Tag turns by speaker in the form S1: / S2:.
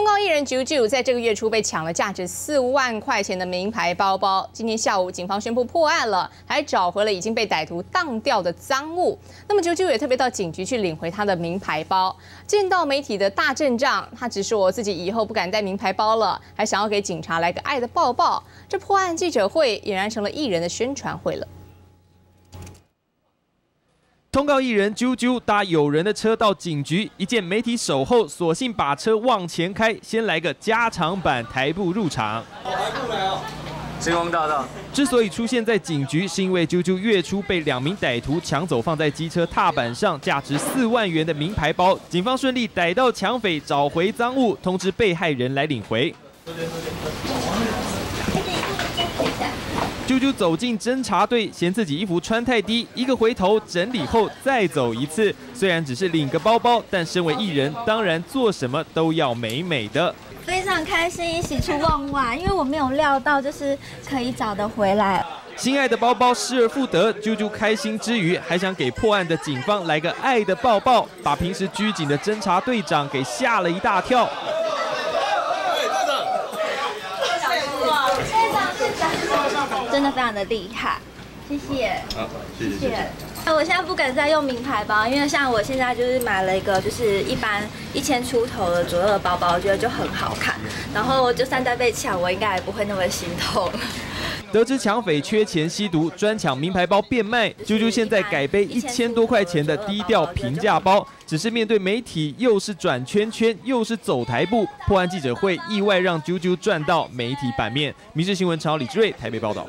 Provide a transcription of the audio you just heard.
S1: 通告艺人 JoJo 在这个月初被抢了价值四万块钱的名牌包包。今天下午，警方宣布破案了，还找回了已经被歹徒当掉的赃物。那么 JoJo 也特别到警局去领回他的名牌包。见到媒体的大阵仗，他只说自己以后不敢带名牌包了，还想要给警察来个爱的抱抱。这破案记者会俨然成了艺人的宣传会了。
S2: 通告艺人啾啾搭友人的车到警局，一见媒体守候，索性把车往前开，先来个加长版台步入场。台步来哦，星光大道。之所以出现在警局，是因为啾啾月初被两名歹徒抢走放在机车踏板上价值四万元的名牌包，警方顺利逮到抢匪，找回赃物，通知被害人来领回。啾啾走进侦查队，嫌自己衣服穿太低，一个回头整理后再走一次。虽然只是领个包包，但身为艺人，当然做什么都要美美的。
S3: 非常开心，喜出望外，因为我没有料到就是可以找得回来。
S2: 心爱的包包失而复得，啾啾开心之余，还想给破案的警方来个爱的抱抱，把平时拘谨的侦查队长给吓了一大跳。
S3: 真的非常的厉害，谢谢。好，谢谢。那我现在不敢再用名牌包，因为像我现在就是买了一个，就是一般一千出头的左右的包包，我觉得就很好看。然后就算再被抢，我应该也不会那么心痛。
S2: 得知抢匪缺钱吸毒，专抢名牌包变卖，啾啾现在改背一千多块钱的低调平价包，只是面对媒体又是转圈圈又是走台步，破案记者会意外让啾啾赚到媒体版面。民事新闻，朝李志瑞台北报道。